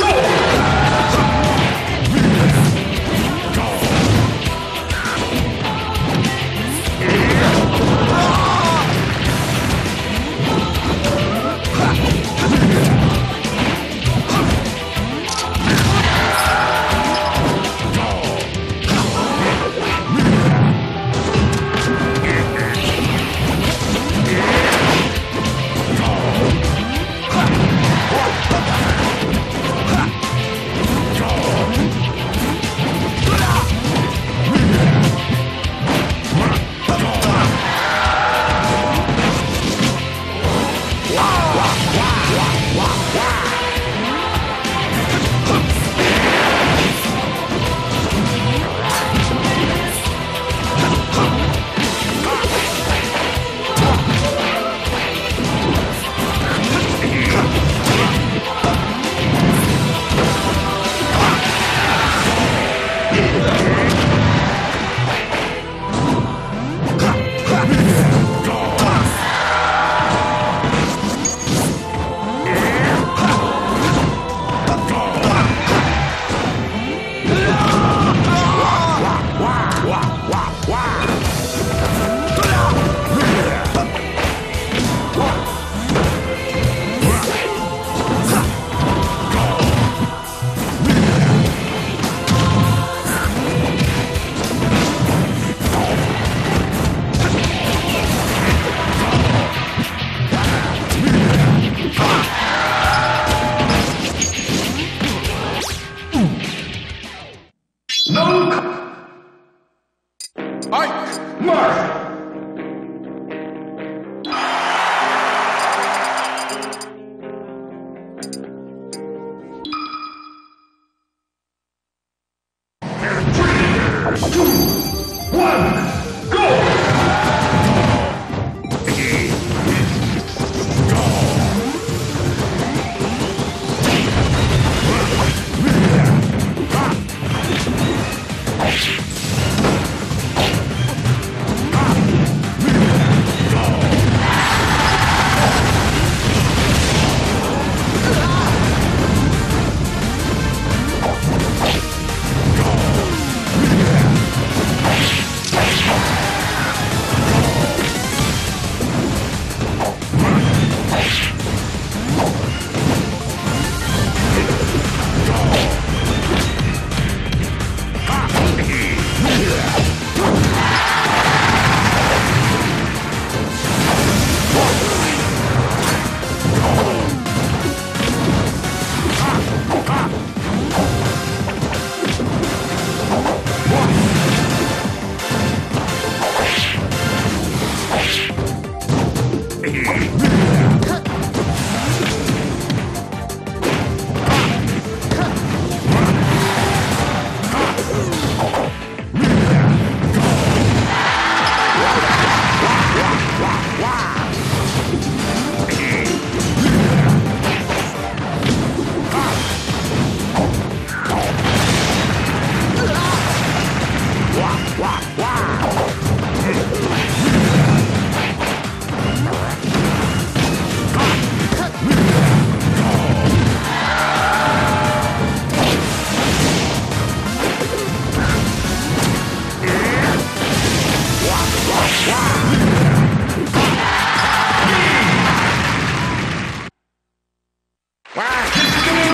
Gol! Three, two, one. Wow!